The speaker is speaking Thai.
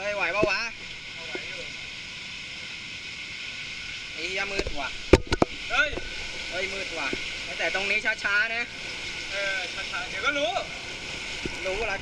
เฮ้ยไหวปะวะอไอยู่ไอ้เหี้ยมืดว่ะ เฮ้ย เฮ้ยมืดว่ะ แต่ตรงนี้ช้าๆนะ เออช้าๆเดี๋ยวก็รู้ รู้ละ